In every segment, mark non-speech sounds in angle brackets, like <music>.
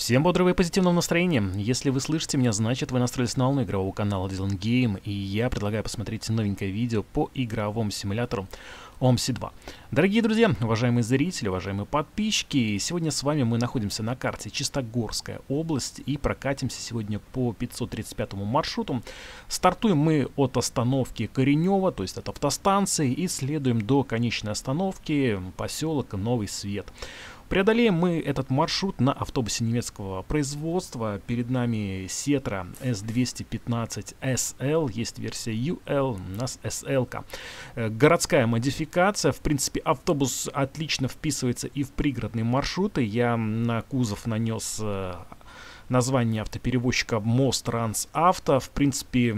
Всем бодрого и позитивного настроения. Если вы слышите меня, значит вы настроились на волну игрового канала Dylan Game, и я предлагаю посмотреть новенькое видео по игровому симулятору OMSI 2. Дорогие друзья, уважаемые зрители, уважаемые подписчики, сегодня с вами мы находимся на карте Чистогорская область и прокатимся сегодня по 535 маршруту. Стартуем мы от остановки Коренева, то есть от автостанции, и следуем до конечной остановки поселок Новый Свет. Преодолеем мы этот маршрут на автобусе немецкого производства. Перед нами Сетра S215SL, есть версия UL, у нас SL. -ка. Э, городская модификация. В принципе, автобус отлично вписывается и в пригородные маршруты. Я на кузов нанес э, название автоперевозчика Мост Транс Авто. В принципе,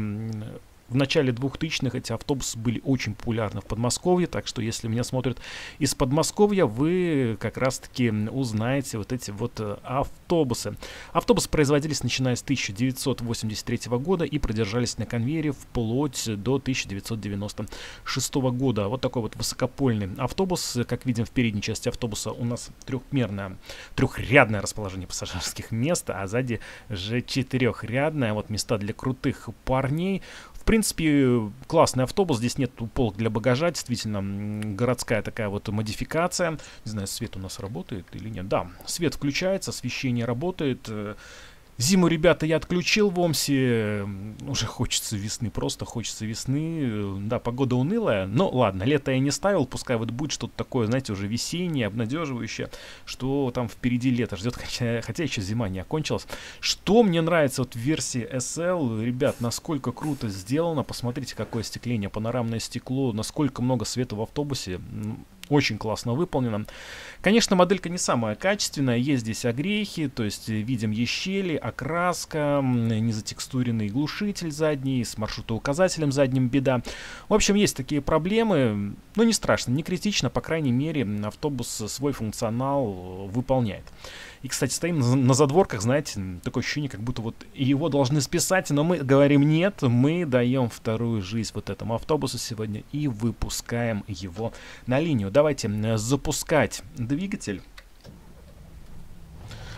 в начале 2000-х эти автобусы были очень популярны в Подмосковье, так что если меня смотрят из Подмосковья, вы как раз-таки узнаете вот эти вот э, автобусы. Автобусы производились начиная с 1983 года и продержались на конвейере вплоть до 1996 года. Вот такой вот высокопольный автобус. Как видим в передней части автобуса у нас трехмерное, трехрядное расположение пассажирских мест, а сзади же четырехрядное. Вот места для крутых парней. В принципе, классный автобус, здесь нет полок для багажа, действительно, городская такая вот модификация. Не знаю, свет у нас работает или нет. Да, свет включается, освещение работает. Э, Зиму, ребята, я отключил в Омсе. Уже хочется весны, просто хочется весны. Да, погода унылая. Но ладно, лето я не ставил. Пускай вот будет что-то такое, знаете, уже весеннее, обнадеживающее, что там впереди лето ждет, <laughs> хотя, хотя еще зима не окончилась. Что мне нравится вот в версии SL, ребят, насколько круто сделано. Посмотрите, какое остекление, панорамное стекло, насколько много света в автобусе. Очень классно выполнено. Конечно, моделька не самая качественная, есть здесь огрехи, то есть э, видим ещели, окраска, незатекстуренный глушитель задний, с маршрутоуказателем задним беда. В общем, есть такие проблемы, но не страшно, не критично, по крайней мере, автобус свой функционал э, выполняет. И, кстати, стоим на задворках, знаете, такое ощущение, как будто вот его должны списать, но мы говорим нет, мы даем вторую жизнь вот этому автобусу сегодня и выпускаем его на линию. Давайте запускать двигатель.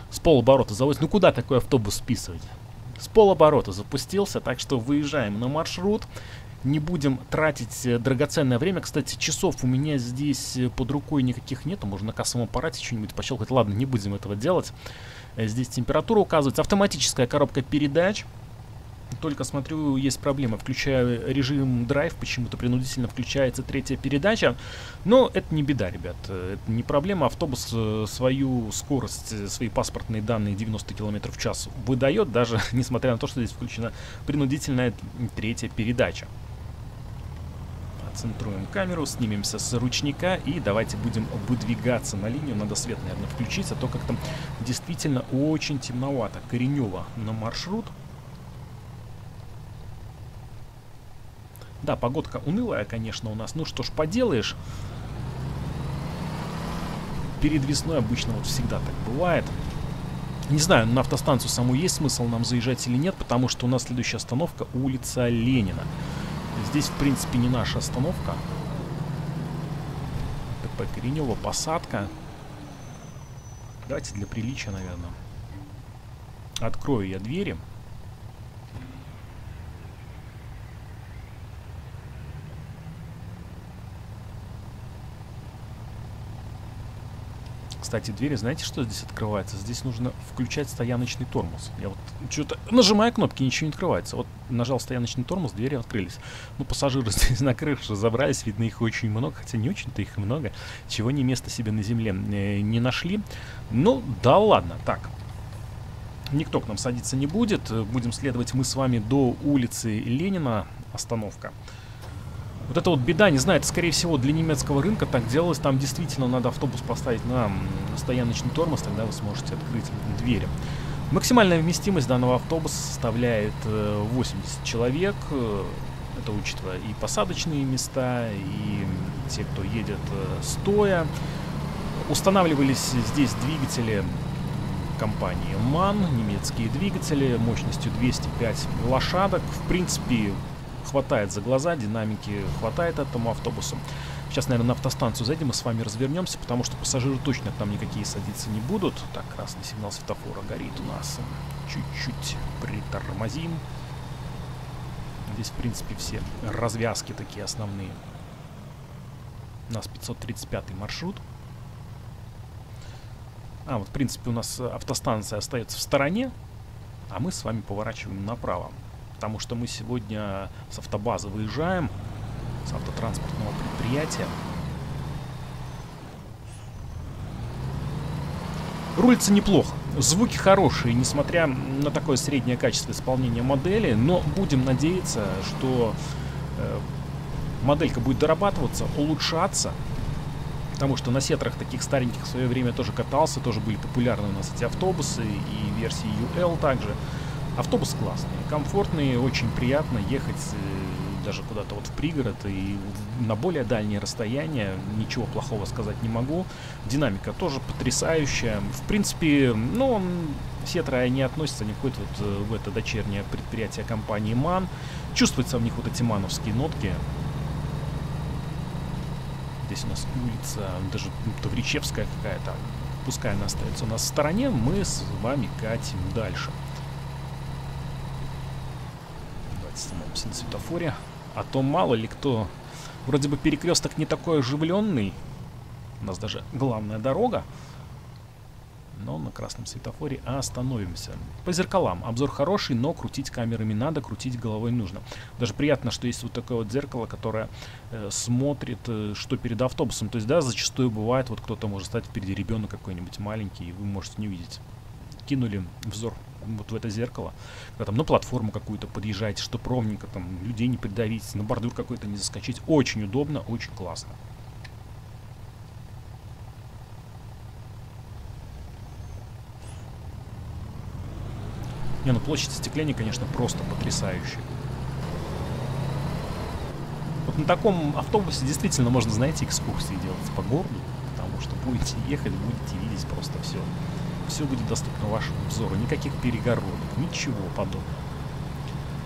С полоборота заводится. Ну куда такой автобус списывать? С полоборота запустился, так что выезжаем на маршрут не будем тратить э, драгоценное время. Кстати, часов у меня здесь э, под рукой никаких нету. Можно на кассовом аппарате что-нибудь пощелкать. Ладно, не будем этого делать. Э, здесь температура указывается. Автоматическая коробка передач. Только смотрю, есть проблема. Включаю режим драйв, почему-то принудительно включается третья передача. Но это не беда, ребят. Это не проблема. Автобус свою скорость, свои паспортные данные 90 км в час выдает, даже <laughs> несмотря на то, что здесь включена принудительная третья передача центруем камеру, снимемся с ручника и давайте будем выдвигаться на линию. Надо свет, наверное, включить, а то как-то действительно очень темновато. Коренево на маршрут. Да, погодка унылая, конечно, у нас. Ну что ж поделаешь. Перед весной обычно вот всегда так бывает. Не знаю, на автостанцию саму есть смысл нам заезжать или нет, потому что у нас следующая остановка улица Ленина. Здесь, в принципе, не наша остановка. ТП Коренева, посадка. Давайте для приличия, наверное. Открою я двери. Кстати, двери, знаете, что здесь открывается? Здесь нужно включать стояночный тормоз. Я вот что-то нажимаю кнопки, ничего не открывается. Вот нажал стояночный тормоз, двери открылись. Ну, пассажиры <laughs> здесь на крышу забрались, видно, их очень много, хотя не очень-то их много. Чего не место себе на земле э, не нашли. Ну, да ладно, так. Никто к нам садиться не будет. Будем следовать мы с вами до улицы Ленина, остановка. Вот это вот беда, не знаю, это скорее всего для немецкого рынка так делалось. Там действительно надо автобус поставить на стояночный тормоз, тогда вы сможете открыть двери. Максимальная вместимость данного автобуса составляет 80 э, человек. Э, это учитывая и посадочные места, и те, кто едет э, стоя. Устанавливались здесь двигатели компании MAN, немецкие двигатели мощностью 205 лошадок. В принципе, хватает за глаза, динамики хватает этому автобусу. Сейчас, наверное, на автостанцию зайдем и с вами развернемся, потому что пассажиры точно там никакие садиться не будут. Так, красный сигнал светофора горит у нас. Чуть-чуть притормозим. Здесь, в принципе, все развязки такие основные. У нас 535 маршрут. А, вот, в принципе, у нас автостанция остается в стороне, а мы с вами поворачиваем направо. Потому что мы сегодня с автобазы выезжаем, с автотранспортного предприятия. Рулится неплохо. Звуки хорошие, несмотря на такое среднее качество исполнения модели, но будем надеяться, что э, моделька будет дорабатываться, улучшаться, потому что на сетрах таких стареньких в свое время тоже катался, тоже были популярны у нас эти автобусы и версии UL также. Автобус классный, комфортный, очень приятно ехать э, даже куда-то вот в пригород и на более дальние расстояния, ничего плохого сказать не могу. Динамика тоже потрясающая. В принципе, ну, Сетра не относится, не входит вот э, в это дочернее предприятие компании МАН. Чувствуются в них вот эти мановские нотки. Здесь у нас улица, даже Тавричевская какая-то. Пускай она остается у нас в стороне, мы с вами катим дальше. Давайте остановимся на светофоре. А то мало ли кто... Вроде бы перекресток не такой оживленный. У нас даже главная дорога но на красном светофоре остановимся. По зеркалам. Обзор хороший, но крутить камерами надо, крутить головой нужно. Даже приятно, что есть вот такое вот зеркало, которое э, смотрит, э, что перед автобусом. То есть, да, зачастую бывает, вот кто-то может стать впереди ребенок какой-нибудь маленький, и вы можете не видеть. Кинули взор вот в это зеркало, когда там на платформу какую-то подъезжаете, что ровненько, там людей не придавить, на бордюр какой-то не заскочить. Очень удобно, очень классно. Не, ну площадь остекления, конечно, просто потрясающая. Вот на таком автобусе действительно можно, знаете, экскурсии делать по городу, потому что будете ехать, будете видеть просто все. Все будет доступно вашему взору, никаких перегородок, ничего подобного.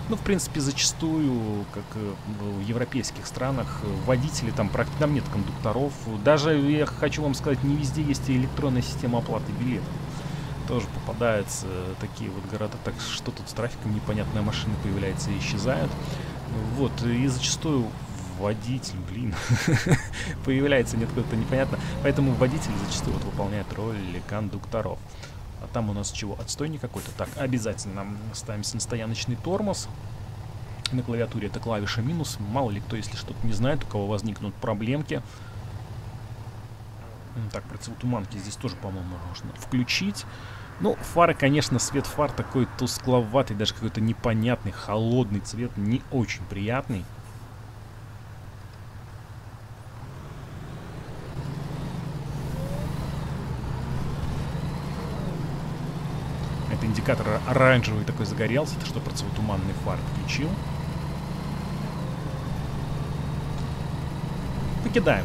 Ну, в принципе, зачастую, как в европейских странах, водители, там, там нет кондукторов. Даже, я хочу вам сказать, не везде есть электронная система оплаты билетов тоже попадаются такие вот города, так что тут с трафиком непонятная машина появляется и исчезают. Вот, и зачастую водитель, блин, <laughs> появляется нет куда-то непонятно. Поэтому водитель зачастую вот выполняет роль кондукторов. А там у нас чего? Отстой какой-то. Так, обязательно ставимся на стояночный тормоз. На клавиатуре это клавиша минус. Мало ли кто, если что-то не знает, у кого возникнут проблемки. Так, прицел туманки здесь тоже, по-моему, можно включить. Ну, фары, конечно, свет фар такой тускловатый, даже какой-то непонятный, холодный цвет, не очень приятный. Индикатор оранжевый такой загорелся, это что противотуманный фар включил. Покидаем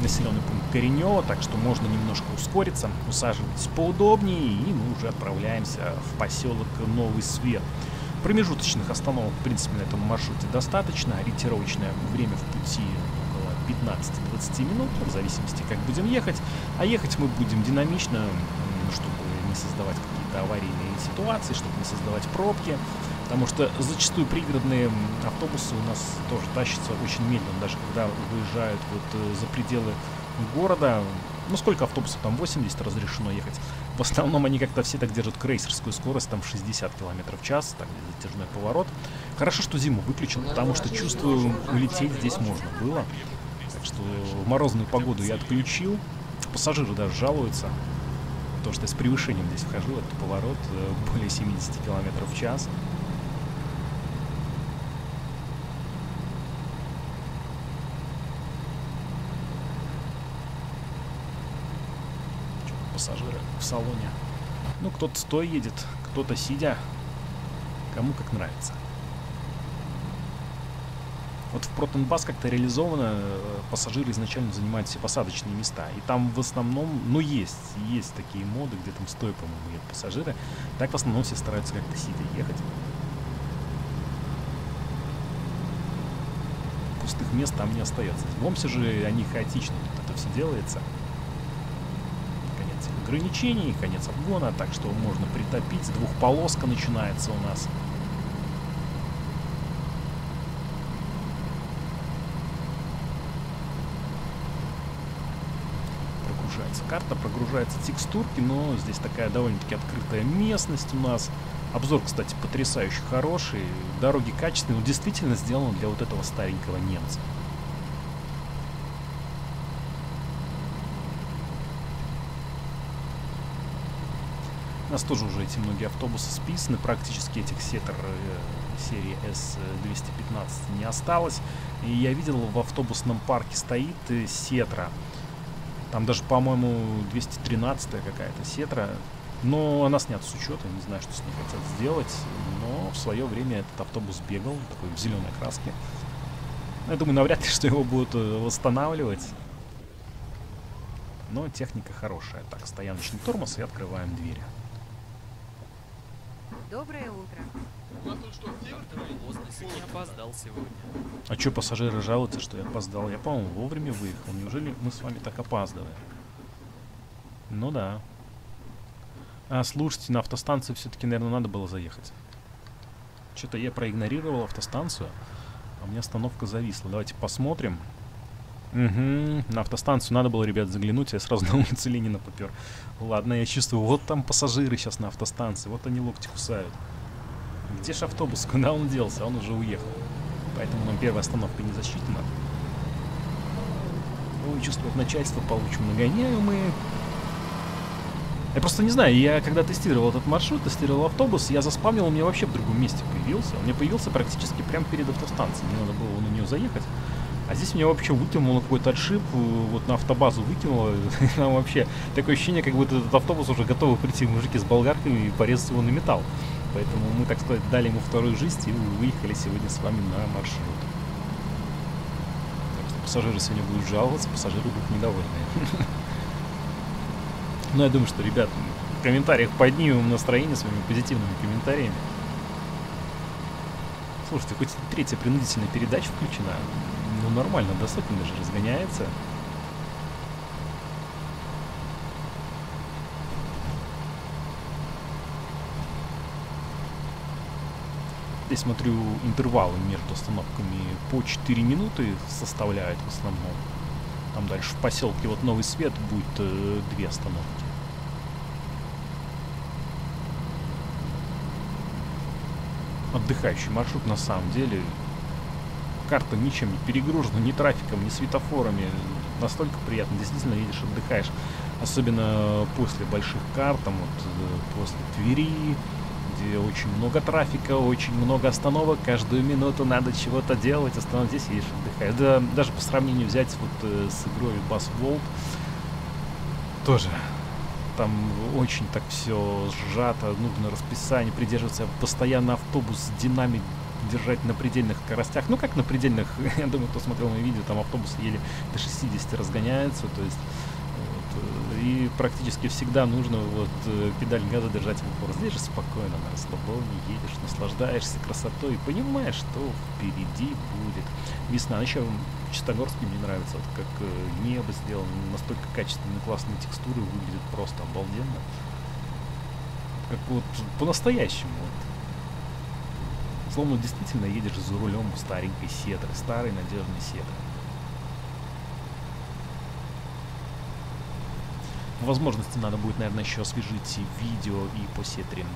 населенный пункт Коренева, так что можно немножко ускориться, усаживайтесь поудобнее, и мы уже отправляемся в поселок Новый Свет. Промежуточных остановок, в принципе, на этом маршруте достаточно. Ориентировочное время в пути около 15-20 минут, в зависимости, как будем ехать. А ехать мы будем динамично, чтобы не создавать какие-то аварийные ситуации, чтобы не создавать пробки. Потому что зачастую пригородные автобусы у нас тоже тащатся очень медленно, даже когда выезжают вот э, за пределы города. Ну, сколько автобусов? Там 80 разрешено ехать. В основном они как-то все так держат крейсерскую скорость, там 60 км в час, так, затяжной поворот. Хорошо, что зиму выключил, потому что, чувствую, улететь здесь можно было. Так что в морозную погоду я отключил. Пассажиры даже жалуются. То, что я с превышением здесь вхожу, этот поворот э, более 70 км в час. пассажиры в салоне. Ну, кто-то стоя едет, кто-то сидя. Кому как нравится. Вот в Протонбас как-то реализовано, э, пассажиры изначально занимают все посадочные места. И там в основном, ну есть, есть такие моды, где там стоя, по-моему, едут пассажиры. Так в основном все стараются как-то сидя ехать. пустых мест там не остается. В Омсе же они хаотично, тут это все делается. Конец ограничений, конец обгона, так что можно притопить. Двухполоска начинается у нас. Карта, прогружаются текстурки, но здесь такая довольно-таки открытая местность у нас. Обзор, кстати, потрясающе хороший. Дороги качественные. Он действительно сделан для вот этого старенького немца. У нас тоже уже эти многие автобусы списаны. Практически этих сетр э, серии S215 не осталось. И я видел, в автобусном парке стоит э, сетра. Там даже, по-моему, 213 какая-то сетра. Но она снята с учета, не знаю, что с ней хотят сделать. Но в свое время этот автобус бегал, такой в зеленой краске. Я думаю, навряд ли, что его будут э, восстанавливать. Но техника хорошая. Так, стояночный тормоз и открываем двери. Доброе утро. Опоздал сегодня. А что пассажиры жалуются, что я опоздал? Я, по-моему, вовремя выехал. Неужели мы с вами так опаздываем? Ну да. А, слушайте, на автостанцию все-таки, наверное, надо было заехать. Что-то я проигнорировал автостанцию, а у меня остановка зависла. Давайте посмотрим. Угу, на автостанцию надо было, ребят, заглянуть, я сразу <laughs> на улице Ленина попер. Ладно, я чувствую, вот там пассажиры сейчас на автостанции, вот они локти кусают. Где же автобус? <laughs> Куда он делся? Он уже уехал. Поэтому нам первая остановка не засчитана. Ой, чувствует начальство, получим нагоняемые. Я просто не знаю, я когда тестировал этот маршрут, тестировал автобус, я заспамнил, он мне вообще в другом месте появился. Он мне появился практически прямо перед автостанцией. Мне надо было на нее заехать. А здесь меня вообще выкинул на какой-то отшиб, вот на автобазу выкинуло. <laughs> Там вообще такое ощущение, как будто этот автобус уже готовы прийти мужики с болгарками и порезать его на металл. Поэтому мы, так сказать, дали ему вторую жизнь и выехали сегодня с вами на маршрут. Так что пассажиры сегодня будут жаловаться, пассажиры будут недовольны. <laughs> Но я думаю, что, ребят, в комментариях поднимем настроение своими позитивными комментариями. Слушайте, хоть третья принудительная передача включена. Ну, нормально, до сотни даже разгоняется. Здесь смотрю, интервалы между остановками по 4 минуты составляют в основном. Там дальше в поселке вот Новый Свет будет э, две остановки. Отдыхающий маршрут на самом деле. Карта ничем не перегружена, ни трафиком, ни светофорами. Настолько приятно, действительно едешь, отдыхаешь. Особенно после больших карт, там вот э, после Твери, где очень много трафика, очень много остановок, каждую минуту надо чего-то делать, останов здесь едешь, отдыхаешь. Да, даже по сравнению взять вот э, с игрой Bass World, тоже там очень так все сжато, нужно расписание, придерживаться постоянно автобус, динамик держать на предельных скоростях. Ну, как на предельных, <laughs> я думаю, кто смотрел мои видео, там автобус еле до 60 разгоняется, то есть и практически всегда нужно вот э, педаль газа держать в упор. Здесь же спокойно, на расслабоне едешь, наслаждаешься красотой и понимаешь, что впереди будет. Весна. Еще в Чистогорске мне нравится, вот как э, небо сделано, настолько качественные, классные текстуры, выглядит просто обалденно. Как вот по-настоящему. Вот. Словно действительно едешь за рулем старенькой сетры, старой надежной сетры. По возможности надо будет, наверное, еще освежить видео и по сетре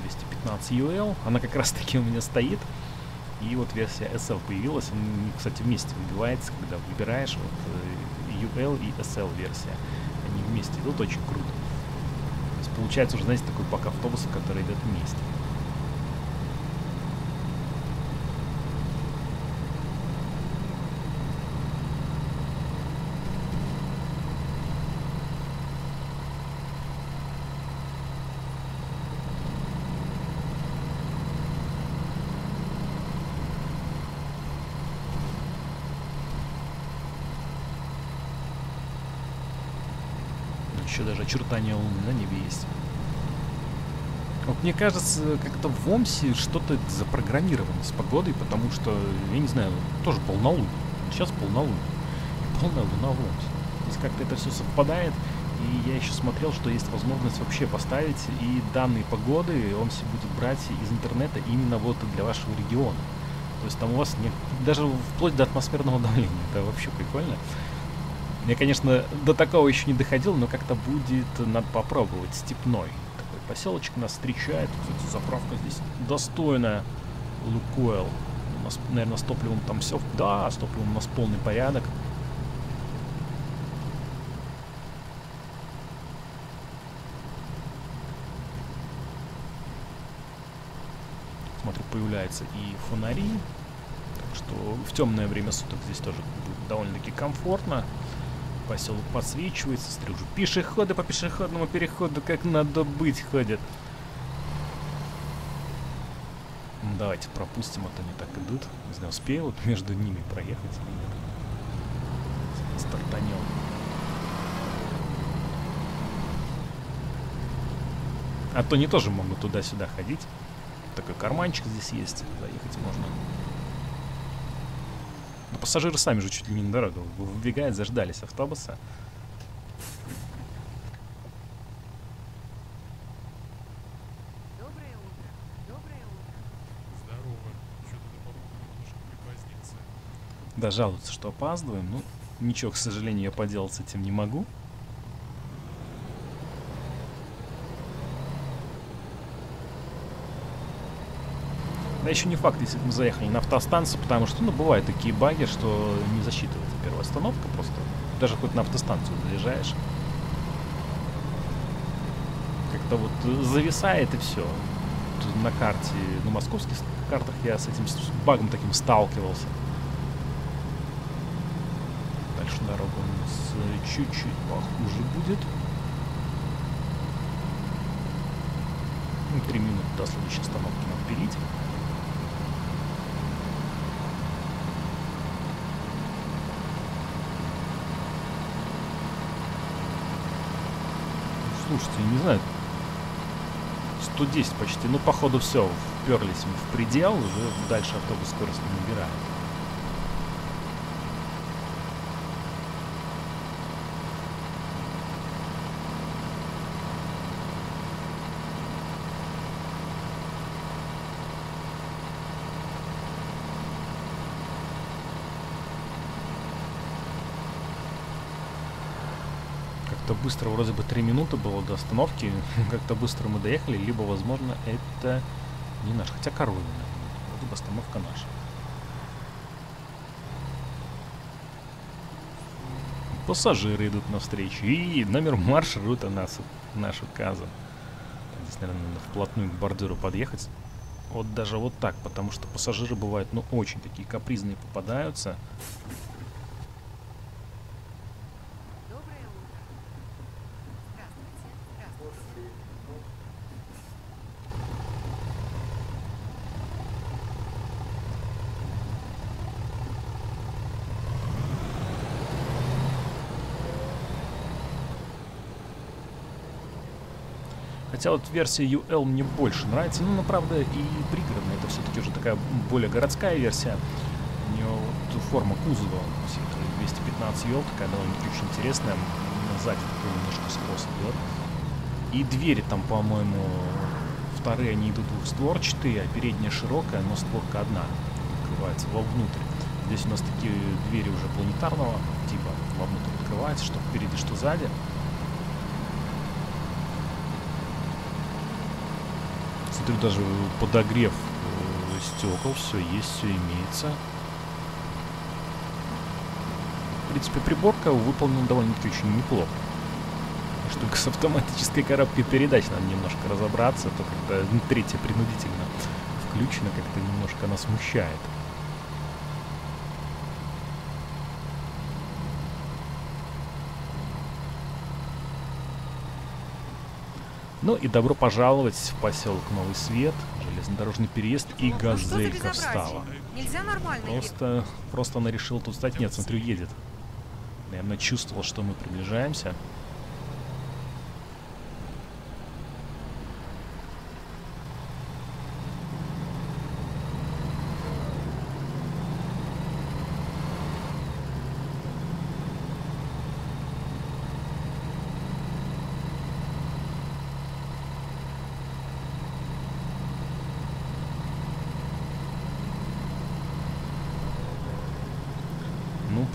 215 UL. Она как раз таки у меня стоит. И вот версия SL появилась. Она, кстати, вместе выбивается, когда выбираешь вот UL э, и SL версия. Они вместе идут очень круто. То есть получается уже, знаете, такой пак автобуса, который идет вместе. Еще даже очертания Луны на небе есть. Вот мне кажется, как-то в Омсе что-то запрограммировано с погодой, потому что, я не знаю, тоже полнолуние. Сейчас полнолуние. Полная луноводь. Здесь как-то это все совпадает. И я еще смотрел, что есть возможность вообще поставить и данные погоды, он все будет брать из интернета именно вот для вашего региона. То есть там у вас не, даже вплоть до атмосферного давления. Это вообще прикольно. Я, конечно, до такого еще не доходил, но как-то будет, надо попробовать, степной. Такой поселочек нас встречает. Кстати, заправка здесь достойная. Лукойл. У нас, наверное, с топливом там все... Да, с топливом у нас полный порядок. Смотрю, появляются и фонари. Так что в темное время суток здесь тоже будет довольно-таки комфортно. Поселок подсвечивается, стрижу. Пешеходы по пешеходному переходу как надо быть ходят. Ну, давайте пропустим, а то они так идут. Не знаю, успею вот между ними проехать или нет. Стартанем. А то они тоже могут туда-сюда ходить. Такой карманчик здесь есть. Заехать можно. Но пассажиры сами же чуть ли не на дорогу выбегают, заждались автобуса. Доброе утро. Доброе утро. Здорово. Что-то ты, по-моему, немножко припозднился. Да, жалуются, что опаздываем. Ну, ничего, к сожалению, я поделать с этим не могу. Да еще не факт, если мы заехали на автостанцию, потому что, ну, бывают такие баги, что не засчитывается первая остановка просто. Даже хоть на автостанцию заезжаешь. Как-то вот э, зависает и все. Тут на карте, на московских картах я с этим с багом таким сталкивался. Дальше дорога у нас э, чуть-чуть похуже будет. Ну, минуты до следующей остановки нам пилить. Слушайте, не знаю, 110 почти, ну походу все, вперлись мы в предел, уже дальше автобус скорость не набирает. Как-то быстро, вроде бы 3 минуты было до остановки, <laughs> как-то быстро мы доехали, либо, возможно, это не наш, хотя Коровина, вроде бы остановка наша. Пассажиры идут навстречу, и номер маршрута нас, наш указан. Здесь, наверное, надо вплотную к бордюру подъехать. Вот даже вот так, потому что пассажиры бывают, ну, очень такие капризные попадаются. Доброе утро. Здравствуйте. Здравствуйте. Хотя вот версия UL мне больше нравится. Ну, но, правда, и пригородная. Это все-таки уже такая более городская версия. У нее вот форма кузова, все это 215 UL, такая довольно-таки очень интересная. Сзади такой немножко скос идет. И двери там, по-моему, вторые они идут двухстворчатые, а передняя широкая, но створка одна открывается вовнутрь. Здесь у нас такие двери уже планетарного типа вовнутрь открываются, что впереди, что сзади. Смотрю, даже подогрев э, стекол, все есть, все имеется. В принципе, приборка выполнена довольно-таки очень неплохо. Лишь только с автоматической коробкой передач надо немножко разобраться, то когда третья принудительно включена, как-то немножко она смущает. Ну и добро пожаловать в поселок Новый Свет, железнодорожный переезд и Ну, за газелька встала. Нельзя нормально ехать. Просто, просто она решила тут стать. Нет, смотрю, едет. Наверное, чувствовал, что мы приближаемся.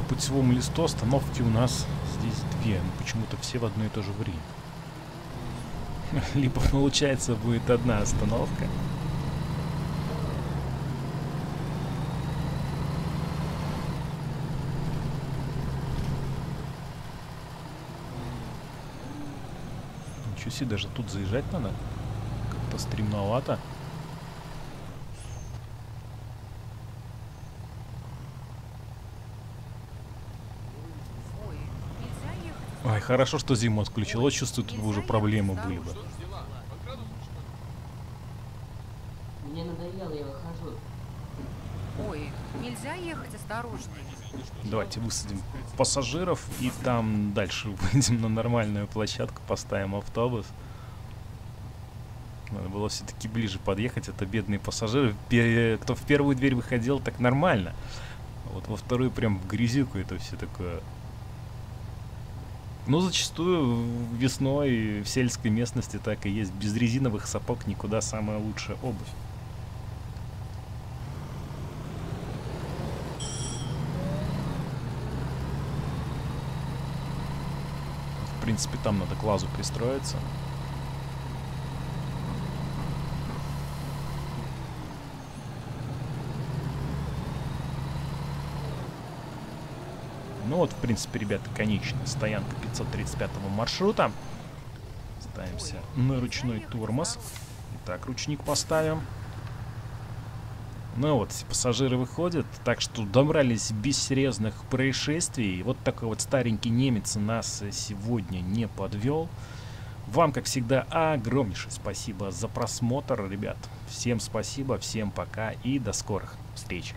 Путевом листу остановки у нас здесь две. Но почему-то все в одно и то же время. <laughs> Либо, получается, будет одна остановка. Ничего себе, даже тут заезжать надо. Как-то стремновато. Ой, нельзя ехать. Ой, хорошо, что зиму отключил. Вот чувствую, тут бы уже проблемы были бы. Мне надоело, я выхожу. Ой, нельзя ехать осторожнее. Давайте высадим пассажиров и там дальше <laughs> выйдем на нормальную площадку, поставим автобус. Надо было все-таки ближе подъехать, это бедные пассажиры. Кто в первую дверь выходил, так нормально. А вот во вторую прям в грязюку это все такое. Ну, зачастую весной в сельской местности так и есть. Без резиновых сапог никуда самая лучшая обувь. В принципе, там надо к лазу пристроиться. Ну вот, в принципе, ребята, конечная стоянка 535 маршрута. Ставимся на ручной тормоз. Итак, ручник поставим. Ну вот, пассажиры выходят, так что добрались без серьезных происшествий. Вот такой вот старенький немец нас сегодня не подвел. Вам, как всегда, огромнейшее спасибо за просмотр, ребят. Всем спасибо, всем пока и до скорых встреч.